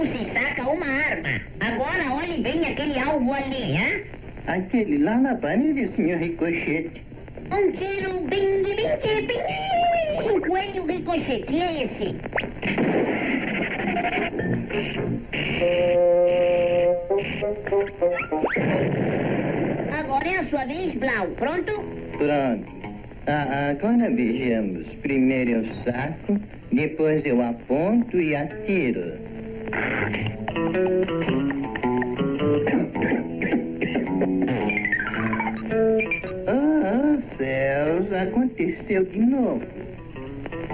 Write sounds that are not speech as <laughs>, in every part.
como se saca uma arma. Agora olhe bem aquele alvo ali, hein? Aquele lá na parede, senhor Ricochete. Um tiro bing, bing, bing. Um coelho ricochete é esse. Agora é a sua vez, Blau. Pronto? Pronto. Ah, agora vejamos. Primeiro eu saco, depois eu aponto e atiro. Ah, céus, aconteceu de novo.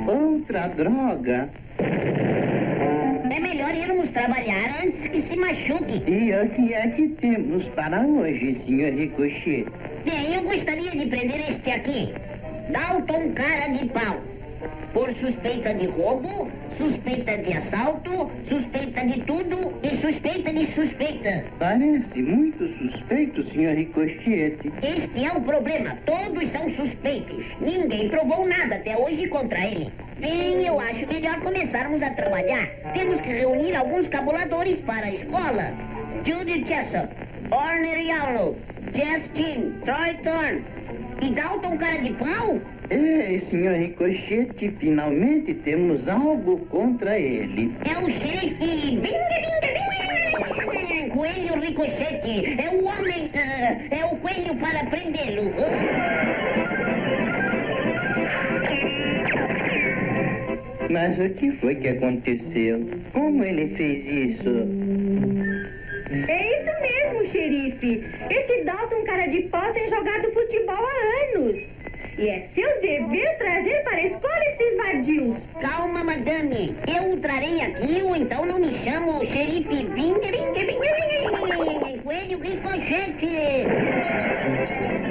Outra droga. É melhor irmos trabalhar antes que se machuque. E o que é que temos para hoje, senhor Ricochete? Bem, eu gostaria de prender este aqui. Dalton Cara de Pau. Por suspeita de roubo, suspeita de assalto, suspeita de tudo e suspeita de suspeita. Parece muito suspeito, senhor Ricochete. Este é o problema. Todos são suspeitos. Ninguém provou nada até hoje contra ele. Bem, eu acho melhor começarmos a trabalhar. Temos que reunir alguns cabuladores para a escola. Judy Chessop, Orner Yowlow, Jess Kim, Troy Thorne e Dalton Cara de Pau? Ei, senhor Ricochete, finalmente temos algo contra ele. É o xerife. Binga, binga, binga. Coelho Ricochete. É o homem. ah, é o coelho para prendê-lo. Mas o que foi que aconteceu? Como ele fez isso? É isso mesmo, xerife. Esse Dalton cara de pau tem jogado futebol há anos. E é seu dever trazer para a escola esses vadios. Calma, madame. Eu o trarei aqui ou então não me chamo xerife binga, binga, binga. Coelho Ricochete.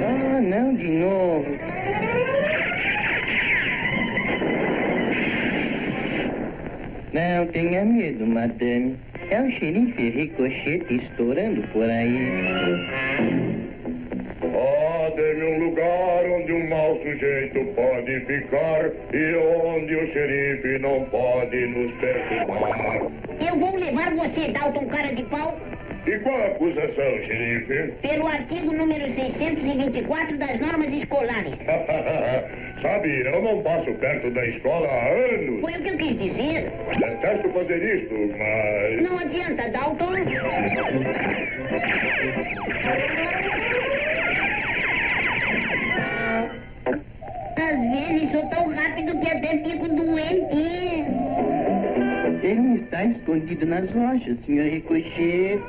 Ah, não de novo. Não tenha medo, madame. É o xerife Ricochete estourando por aí. Mau sujeito pode ficar e onde o xerife não pode nos perturbar. Eu vou levar você, Dalton Cara de Pau, E qual a acusação, xerife? pelo artigo número 624 das normas escolares. <laughs> Sabe, eu não passo perto da escola há anos. Foi o que eu quis dizer. Detesto fazer isto, mas. Não adianta, Dalton. <laughs> vezes sou tão rápido que até fico doente. Ele está escondido nas rochas, senhor Ricochete.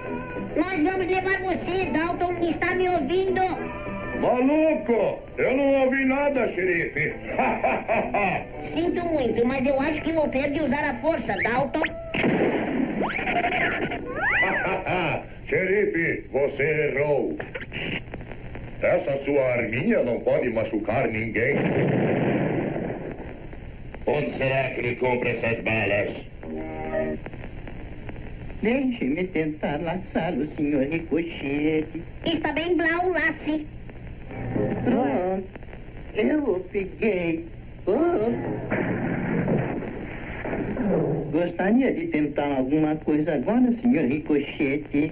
Nós vamos levar você, Dalton. Está me ouvindo? Maluco! Eu não ouvi nada, xerife. <laughs> Sinto muito, mas eu acho que vou ter de usar a força, Dalton. <laughs> xerife, você errou. Essa sua arminha não pode machucar ninguém. Onde será que ele compra essas balas? Deixe-me tentar laçá-lo, senhor Ricochete. Está bem, Blau, lace. Pronto. Eu o peguei. Oh. Gostaria de tentar alguma coisa agora, senhor Ricochete?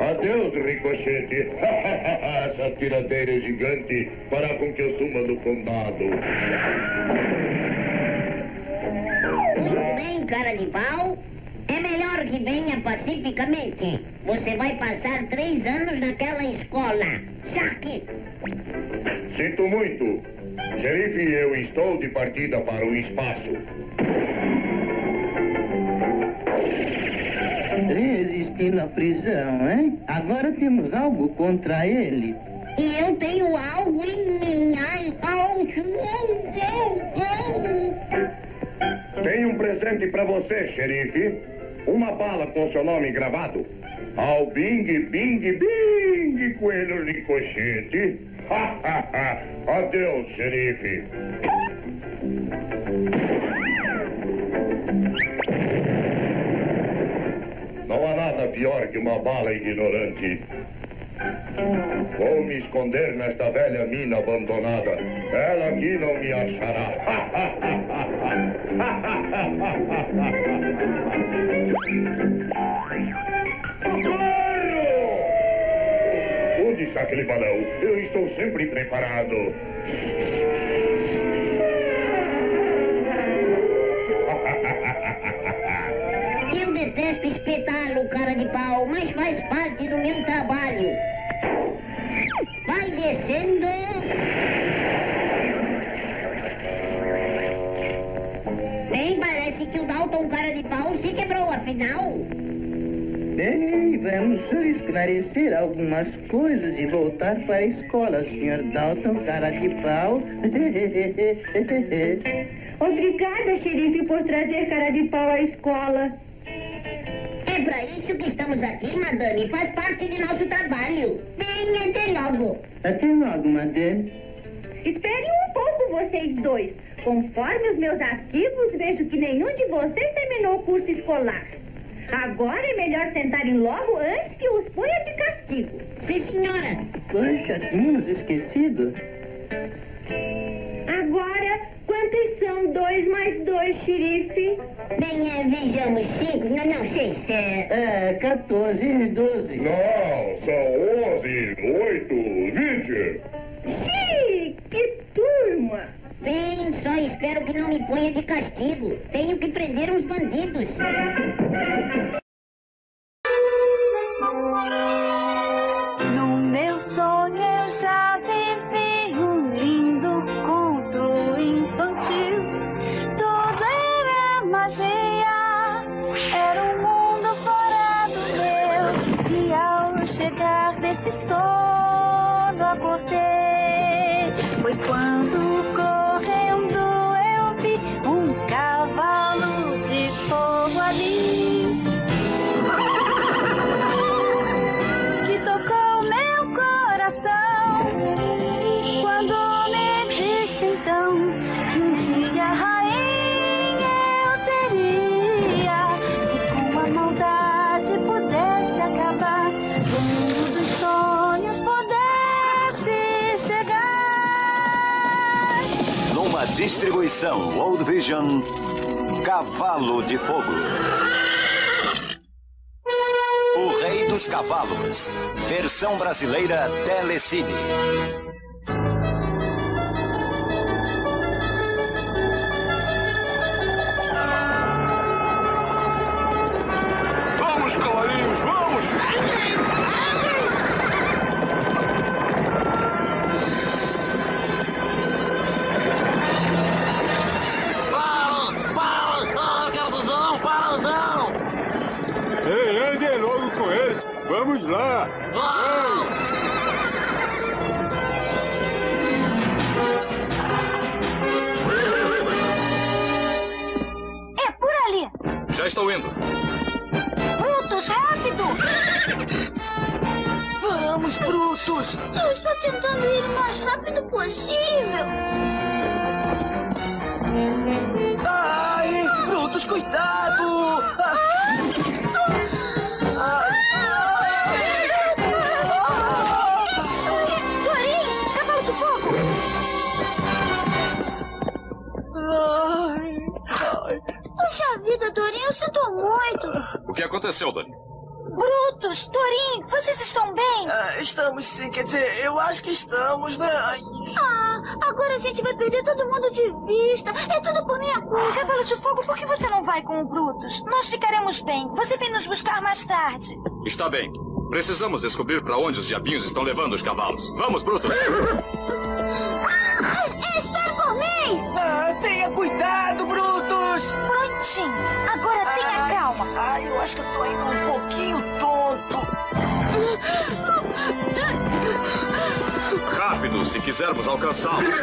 Adeus, Ricochete. <laughs> Essa tiradeira gigante fará com que eu suma do condado. Muito bem, cara de pau. É melhor que venha pacificamente. Você vai passar três anos naquela escola. Saque! Sinto muito. Xerife, eu estou de partida para o espaço. Resistir na prisão, hein? Agora temos algo contra ele. E eu tenho algo em mim. Ai, au, au, au. Tenho um presente para você, xerife. Uma bala com seu nome gravado. Ao Bing, Bing, Bing, Coelho Ricochete. Adeus, xerife. <laughs> Não há nada pior que uma bala ignorante. Vou me esconder nesta velha mina abandonada. Ela aqui não me achará. Socorro! Onde está aquele balão? Eu estou sempre preparado. <laughs> Detesto espetáculo, cara de pau, mas faz parte do meu trabalho. Vai descendo. Bem, parece que o Dalton cara de pau se quebrou, afinal. Bem, vamos só esclarecer algumas coisas e voltar para a escola, Sr. Dalton, cara de pau. <laughs> Obrigada, xerife, por trazer cara de pau à escola. Pra isso que estamos aqui, madame. Faz parte de nosso trabalho. Bem, até logo. Até logo, madame. Esperem um pouco, vocês dois. Conforme os meus arquivos, vejo que nenhum de vocês terminou o curso escolar. Agora é melhor sentarem logo antes que os ponha de castigo. Sim, senhora. Poxa, tínhamos esquecido. Quantos são dois mais dois, xerife? Bem, é, vejamos, cinco, não, não, seis, é... É, 14 e 12. Não, são 11, 8, 20. Xiii, que turma! Bem, só espero que não me ponha de castigo. Tenho que prender uns bandidos. <laughs> distribuição World Vision, Cavalo de Fogo. O Rei dos Cavalos. Versão brasileira Telecine. Estou indo. Brutus rápido Vamos, Brutus! eu estou tentando ir o mais rápido possível Ai, Brutus, cuidado! Eu sinto muito. O que aconteceu, Dani? Brutus, Dorim, vocês estão bem? Ah, estamos sim, quer dizer, eu acho que estamos, né? Ai, Ah, agora a gente vai perder todo mundo de vista. É tudo por minha culpa. Cavalo de fogo, por que você não vai com o Brutus? Nós ficaremos bem. Você vem nos buscar mais tarde. Está bem. Precisamos descobrir para onde os diabinhos estão levando os cavalos. Vamos, Brutus! Ah, espere por mim! ah, tenha cuidado, Brutus! Prontinho. Agora tenha calma. Ai, eu acho que eu tô ainda um pouquinho tonto. Rápido, se quisermos alcançá-los.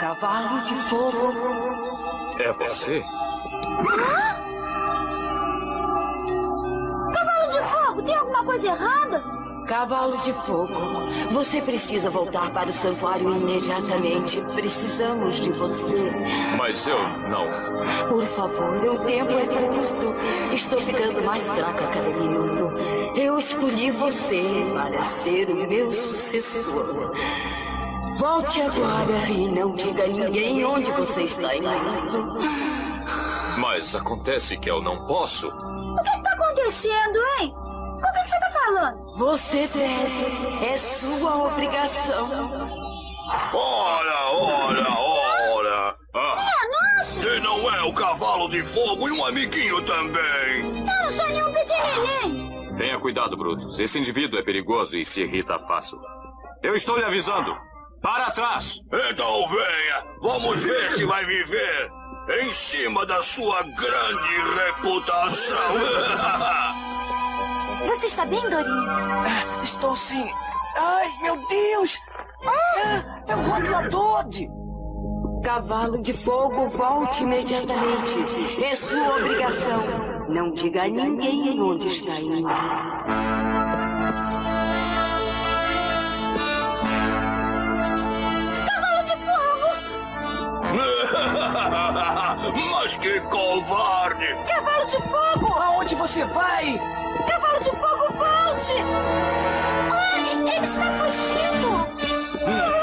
Cavalo de fogo. É você? Cavalo de fogo, tem alguma coisa errada? Cavalo de fogo, você precisa voltar para o santuário imediatamente. Precisamos de você. Mas eu não. Por favor, o tempo é curto. Estou ficando mais fraca a cada minuto. Eu escolhi você para ser o meu sucessor. Volte agora e não diga a ninguém onde você está indo. Mas acontece que eu não posso. O que está acontecendo, hein? Você está falando? Você deve. É sua obrigação. Ora, ora, ora! Ah, É, nossa! você não é o cavalo de fogo e um amiguinho também! Eu não sou nenhum pequenininho! Tenha cuidado, Brutus. Esse indivíduo é perigoso e se irrita fácil. Eu estou lhe avisando. Para trás! Então venha, vamos ver se vai viver em cima da sua grande reputação! <laughs> Você está bem, Dorinho? Estou sim. Ai, meu Deus! Ah, é o Rotterdam! Cavalo de fogo, volte imediatamente. É sua obrigação. Não diga a ninguém onde está indo. Cavalo de fogo! <laughs> Mas que covarde! Cavalo de fogo! Aonde você vai? De fogo, volte! Ai, ele está fugindo!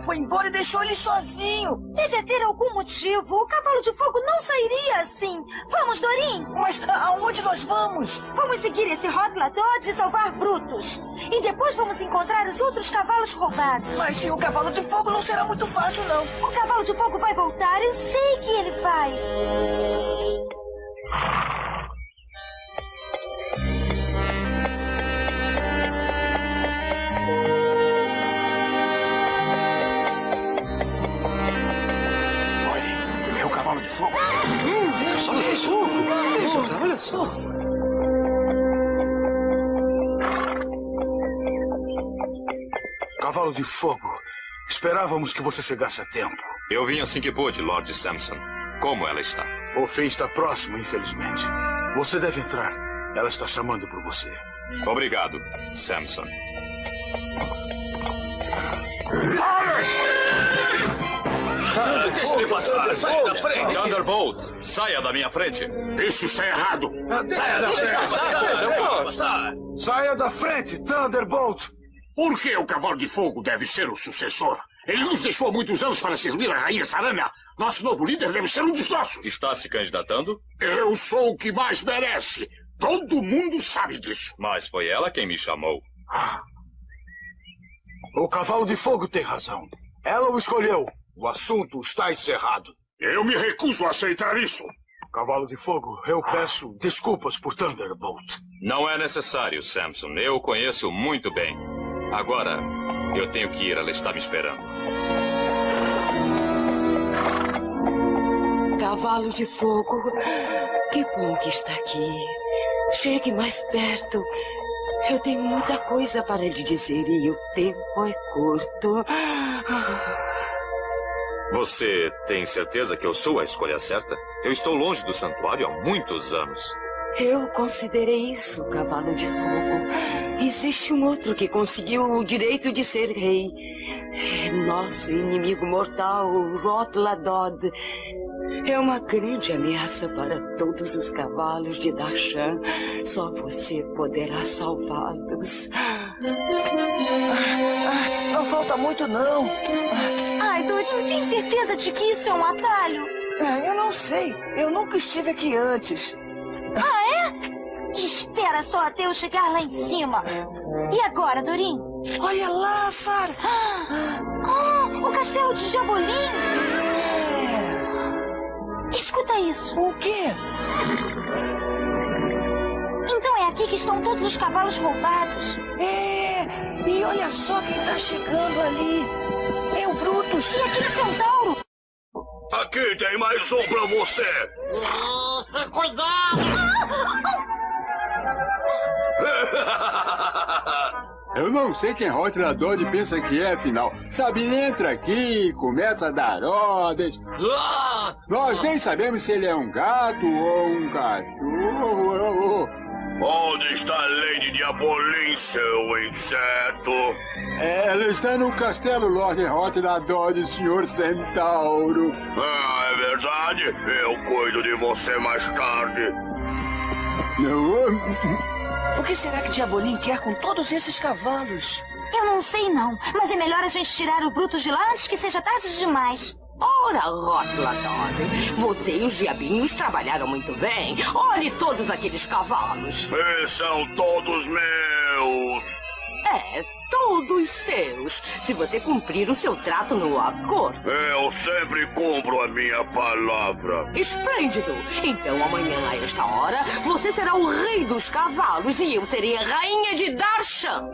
Fogo foi embora e deixou ele sozinho! Deve haver algum motivo. O cavalo de fogo não sairia assim. Vamos, Dorim! Mas aonde nós vamos? Vamos seguir esse Rotla Dodge e salvar Brutus. E depois vamos encontrar os outros cavalos roubados. Mas sem o cavalo de fogo não será muito fácil, não. O cavalo de fogo vai voltar. Eu sei que ele vai. Só. Cavalo de fogo. Esperávamos que você chegasse a tempo. Eu vim assim que pude, Lord Samson. Como ela está? O fim está próximo, infelizmente. Você deve entrar. Ela está chamando por você. Obrigado, Samson. Deixa-me passar! Saia da frente! Thunderbolt, saia da minha frente. Isso está errado! Saia da frente! Saia da frente, Thunderbolt! Por que o cavalo de fogo deve ser o sucessor? Ele nos deixou há muitos anos para servir a rainha Sarâmia. Nosso novo líder deve ser um dos nossos. Está se candidatando? Eu sou o que mais merece. Todo mundo sabe disso. Mas foi ela quem me chamou. O cavalo de fogo tem razão. Ela o escolheu. O assunto está encerrado. Eu me recuso a aceitar isso. Cavalo de fogo, eu peço desculpas por Thunderbolt. Não é necessário, Samson. Eu o conheço muito bem. Agora, eu tenho que ir. Ela está me esperando. Cavalo de fogo, que bom que está aqui. Chegue mais perto. Eu tenho muita coisa para lhe dizer e o tempo é curto. Você tem certeza que eu sou a escolha certa? Eu estou longe do santuário há muitos anos. Eu considerei isso, cavalo de fogo. Existe um outro que conseguiu o direito de ser rei. Nosso inimigo mortal, Rotladod. É uma grande ameaça para todos os cavalos de Dashan. Só você poderá salvá-los. Ah, não falta muito, não. Ai, Dorim, tem certeza de que isso é um atalho? Ah, eu não sei. Eu nunca estive aqui antes. Ah, é? Espera só até eu chegar lá em cima. E agora, Dorim? Olha lá, Sara. Ah, o castelo de Jambolim. É. Escuta isso. O quê? Aqui que estão todos os cavalos roubados. É. E olha só quem tá chegando ali. É o Brutus. E aquele centauro. Aqui tem mais um pra você. cuidado! <laughs> Eu não sei quem roteador pensa que é, afinal. Sabe, ele entra aqui e começa a dar ordens. Nós nem sabemos se ele é um gato ou um cachorro. Onde está a Lady Diabolim, seu inseto? Ela está no castelo Lord Roteador de Senhor Centauro. Ah, é verdade? Eu cuido de você mais tarde. O que será que Diabolim quer com todos esses cavalos? Eu não sei não, mas é melhor a gente tirar o Brutus de lá antes que seja tarde demais. Ora, Rotlador, você e os diabinhos trabalharam muito bem. Olhe todos aqueles cavalos. E são todos meus. É, todos seus. Se você cumprir o seu trato no acordo. Eu sempre cumpro a minha palavra. Esplêndido! Então amanhã, a esta hora, você será o rei dos cavalos e eu serei a rainha de Darshan.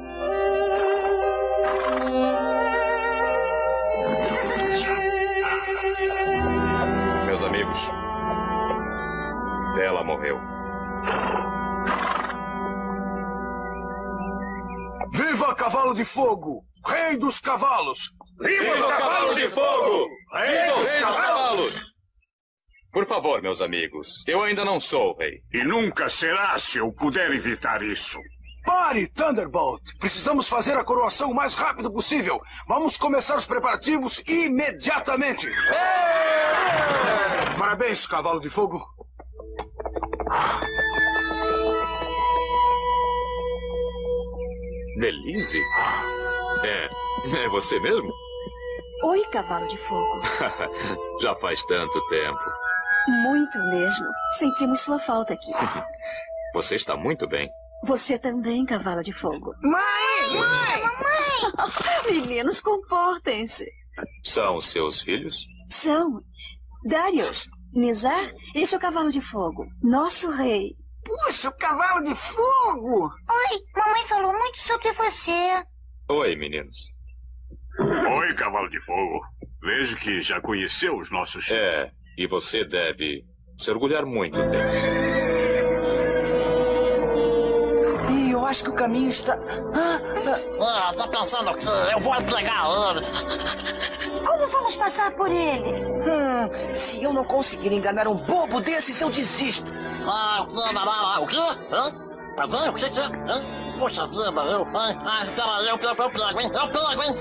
Ela morreu. Viva Cavalo de Fogo, rei dos cavalos! Viva o cavalo de fogo! Rei dos cavalos! Por favor, meus amigos, eu ainda não sou o rei. E nunca será se eu puder evitar isso. Pare, Thunderbolt! Precisamos fazer a coroação o mais rápido possível. Vamos começar os preparativos imediatamente. Parabéns, Cavalo de Fogo. Delise? É, é você mesmo? Oi, cavalo de fogo. <laughs> Já faz tanto tempo. Muito mesmo. Sentimos sua falta aqui. <laughs> Você está muito bem. Você também, cavalo de fogo. Mãe! Mãe! Mamãe! <laughs> Meninos, comportem-se. São os seus filhos? São Darius, Nizar, este é o cavalo de fogo, nosso rei. Puxa, o cavalo de fogo! Oi, mamãe falou muito sobre você. Oi, meninos. Oi, cavalo de fogo. Vejo que já conheceu os nossos filhos. É, e você deve se orgulhar muito deles. Acho que o caminho está. Ah, Ah, tá pensando que eu vou pegar ele? Como vamos passar por ele? Hum, se eu não conseguir enganar um bobo desses, eu desisto. Ah, o quê? O quê? Hã? Mas hein, o que que é? Poxa vida, eu... Ai, peraí, eu pego, eu pego, hein? Eu pego, hein?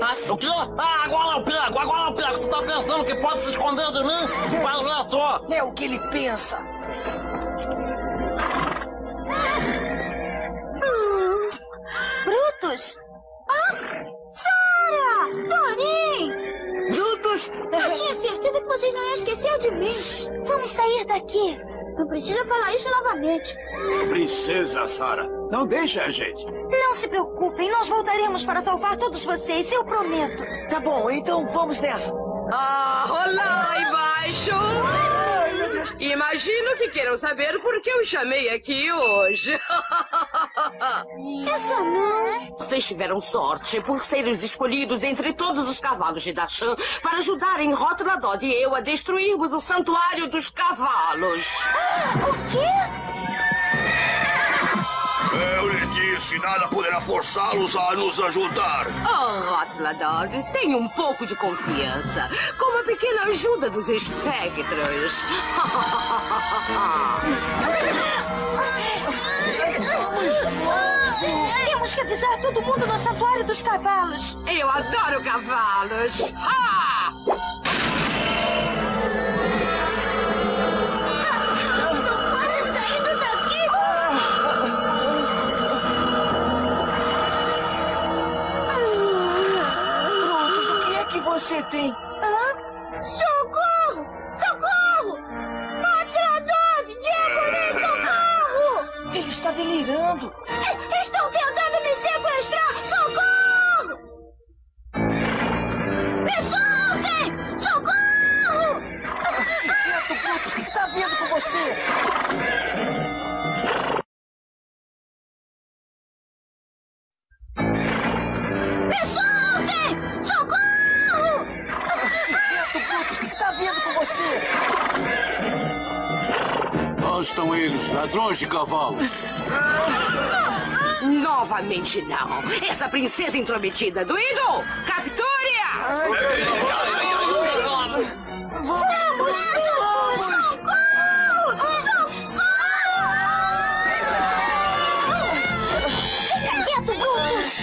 Ah, o quê? Ah, agora eu pego, agora eu pego. Você tá pensando que pode se esconder de mim? Vai ver só. É o que ele pensa. Brutus? Ah, Sara! Dorim! Brutus! Eu tinha certeza que vocês não iam esquecer de mim. Vamos sair daqui. Não precisa falar isso novamente. Princesa Sara, não deixe a gente. Não se preocupem, nós voltaremos para salvar todos vocês, eu prometo. Tá bom, então vamos nessa. Ah, olá embaixo! Imagino que queiram saber por que eu chamei aqui hoje. Essa não. Vocês tiveram sorte por serem os escolhidos entre todos os cavalos de Dashan para ajudarem Rotladod e eu a destruirmos o Santuário dos Cavalos. O quê? Eu lhe disse, nada poderá forçá-los a nos ajudar. Oh, Rotladod, tenha um pouco de confiança. Com uma pequena ajuda dos espectros. <laughs> Temos que avisar todo mundo no Santuário dos Cavalos. Eu adoro cavalos. Ah! Você tem? Hã? Socorro! Socorro! Matrador! Diabolim, socorro! Ele está delirando. E- Estão tentando me sequestrar! Ladrões de cavalo. Novamente não. Essa princesa intrometida do Ido! Capture-a! Vamos, filhos! Fica quieto, Brutus!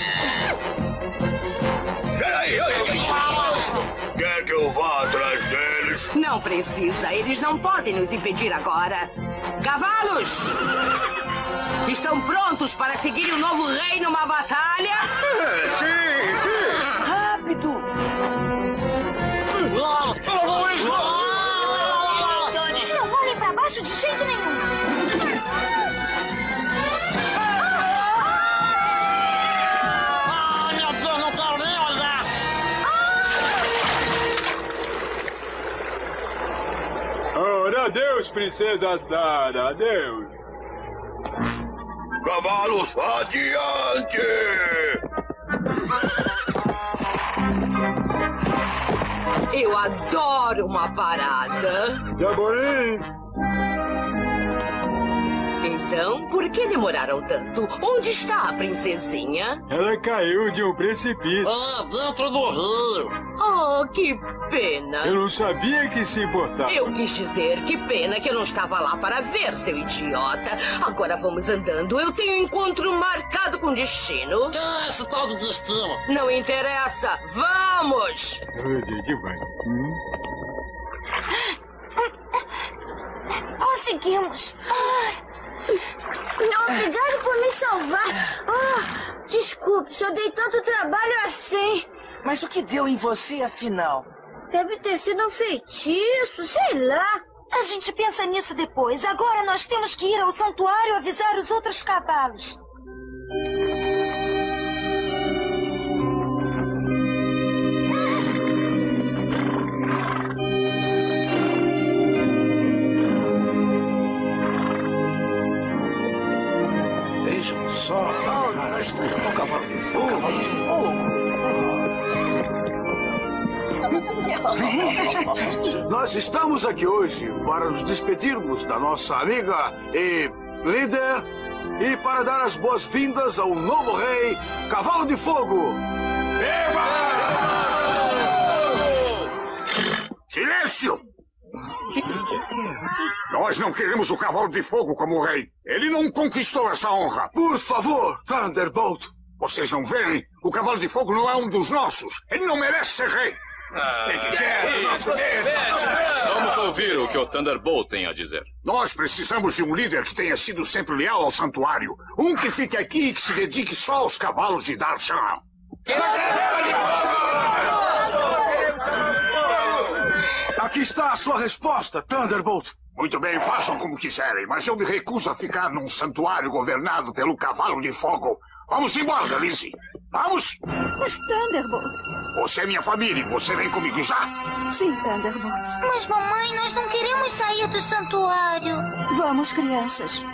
Peraí. Quer que eu vá atrás deles? Não precisa. Eles não podem nos impedir agora. Cavalos! Estão prontos para seguir o novo rei numa batalha? <laughs> sim, sim. Adeus, princesa Sara, adeus. Cavalos, adiante! Eu adoro uma parada. Jabolim! Então, por que demoraram tanto? Onde está a princesinha? Ela caiu de um precipício. Ah, dentro do rio. Oh, que pena. Eu não sabia que se importava. Eu quis dizer que pena que eu não estava lá para ver, seu idiota. Agora vamos andando. Eu tenho um encontro marcado com destino. Que é esse tal de destino? Não interessa. Vamos! Oh, vai. Hum? Conseguimos! Obrigado por me salvar! Ah, desculpe, se eu dei tanto trabalho assim. Mas o que deu em você, afinal? Deve ter sido um feitiço, sei lá. A gente pensa nisso depois. Agora nós temos que ir ao santuário avisar os outros cavalos. Vejam só. Oh, nós com o cavalo de fogo. <laughs> Nós estamos aqui hoje para nos despedirmos da nossa amiga e líder e para dar as boas-vindas ao novo rei Cavalo de Fogo. Silêncio! Nós não queremos o cavalo de fogo como rei. Ele não conquistou essa honra. Por favor, Thunderbolt. Vocês não veem? O cavalo de fogo não é um dos nossos. Ele não merece ser rei. Vamos ouvir o que o Thunderbolt tem a dizer. Nós precisamos de um líder que tenha sido sempre leal ao santuário. Um que fique aqui e que se dedique só aos cavalos de Darshan. Aqui está a sua resposta, Thunderbolt. Muito bem, façam como quiserem, mas eu me recuso a ficar num santuário governado pelo cavalo de fogo. Vamos embora, Lizzie. Vamos? Mas Thunderbolt. Você é minha família e você vem comigo já. Sim, Thunderbolt. Mas, mamãe, nós não queremos sair do santuário. Vamos, crianças.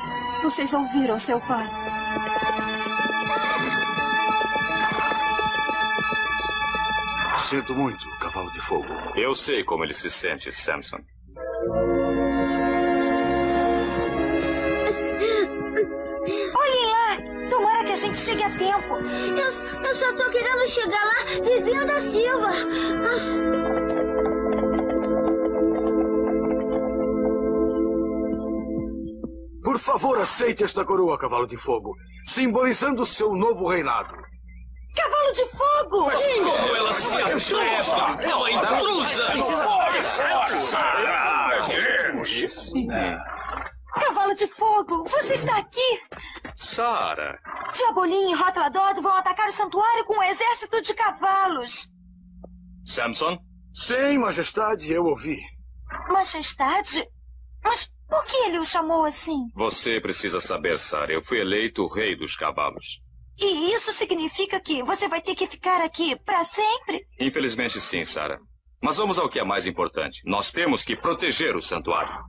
Vocês ouviram seu pai. Sinto muito, Cavalo de Fogo. Eu sei como ele se sente, Samson. Tempo. Eu, eu só tô querendo chegar lá vivendo a Silva. Por favor, aceite esta coroa, Cavalo de Fogo, simbolizando seu novo reinado. Cavalo de fogo! Mas como ela se atreva? É uma intrusa! Cavalo de fogo, você está aqui? Sara, Diabolim e Rotladod vão atacar o santuário com um exército de cavalos. Samson? Sim, Majestade, eu ouvi. Majestade? Mas por que ele o chamou assim? Você precisa saber, Sara. Eu fui eleito o rei dos cavalos. E isso significa que você vai ter que ficar aqui para sempre? Infelizmente, sim, Sara. Mas vamos ao que é mais importante. Nós temos que proteger o santuário.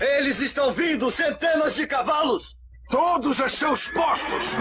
Eles estão vindo, centenas de cavalos! Todos a seus postos!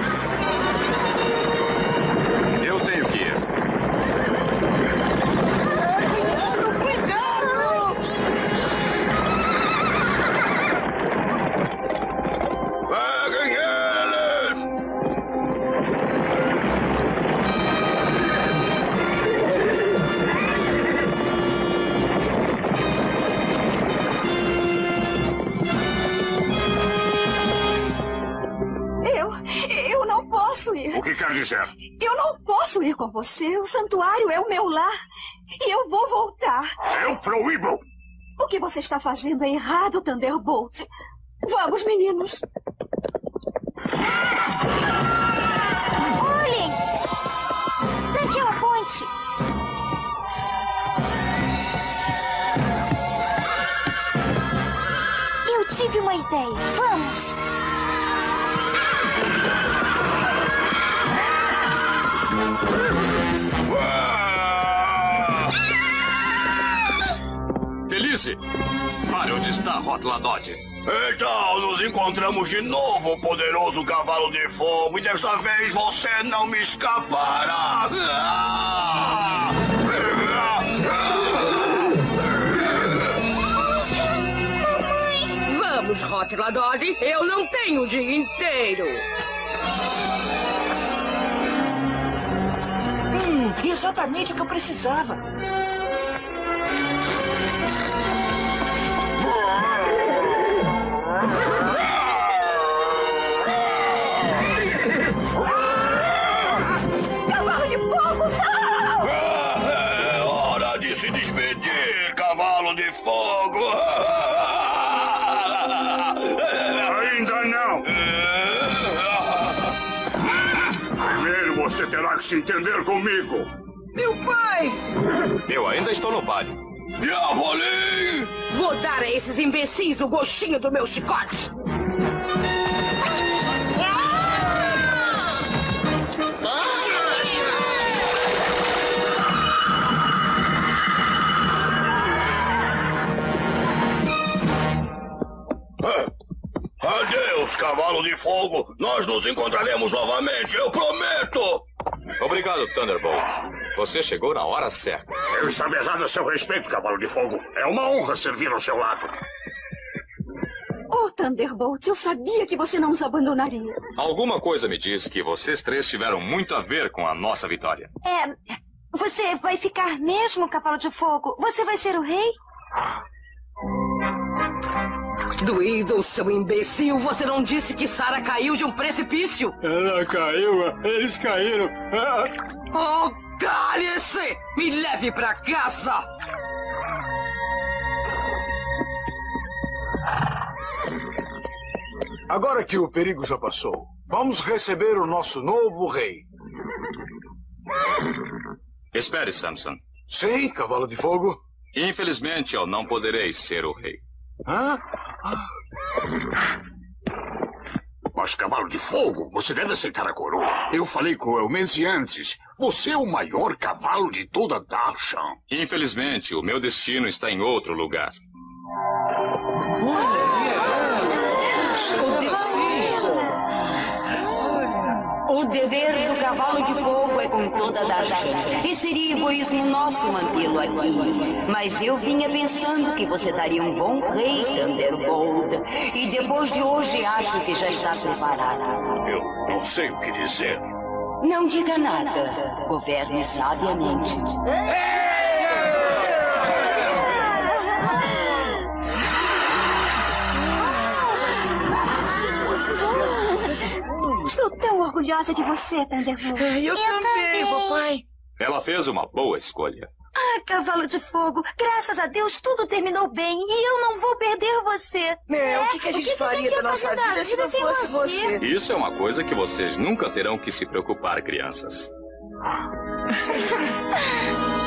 Dizer. Eu não posso ir com você. O santuário é o meu lar. E eu vou voltar. Eu proíbo. O que você está fazendo é errado, Thunderbolt. Vamos, meninos. Olhem! Naquela ponte! Eu tive uma ideia. Vamos! Pare onde está, Rotladod. Então, nos encontramos de novo, poderoso cavalo de fogo, e desta vez você não me escapará. Vamos, Rotladod. Eu não tenho o dia inteiro. Hum, exatamente o que eu precisava. Se entender comigo. Meu pai! Eu ainda estou no páreo. Diavolim! Vou dar a esses imbecis o gostinho do meu chicote. Adeus, cavalo de fogo. Nós nos encontraremos novamente, eu prometo. Obrigado, Thunderbolt. Você chegou na hora certa. Eu estava errado a seu respeito, cavalo de fogo. É uma honra servir ao seu lado. Oh, Thunderbolt, eu sabia que você não nos abandonaria. Alguma coisa me diz que vocês três tiveram muito a ver com a nossa vitória. É. Você vai ficar mesmo, cavalo de fogo? Você vai ser o rei? Doído, seu imbecil, você não disse que Sara caiu de um precipício? Ela caiu, eles caíram. Oh, cale-se! Me leve pra casa! Agora que o perigo já passou, vamos receber o nosso novo rei. Espere, Samson. Sim, cavalo de fogo. Infelizmente, eu não poderei ser o rei. Hã? Mas, cavalo de fogo, você deve aceitar a coroa. Eu falei com o Elmense antes. Você é o maior cavalo de toda Darshan. Infelizmente, o meu destino está em outro lugar. O dever do cavalo de fogo é com toda a Darshan. E seria egoísmo nosso mantê-lo aqui. Mas eu vinha pensando que você daria um bom rei, Thunderbolt. E depois de hoje acho que já está preparado. Eu não sei o que dizer. Não diga nada. Governe sabiamente. Estou orgulhosa de você, Thunderbolt. Eu, também, papai. Ela fez uma boa escolha. Ah, cavalo de fogo, graças a Deus tudo terminou bem e eu não vou perder você. É, o que, que a gente faria ia da nossa fazer da vida se não sem fosse você? Isso é uma coisa que vocês nunca terão que se preocupar, crianças. <laughs>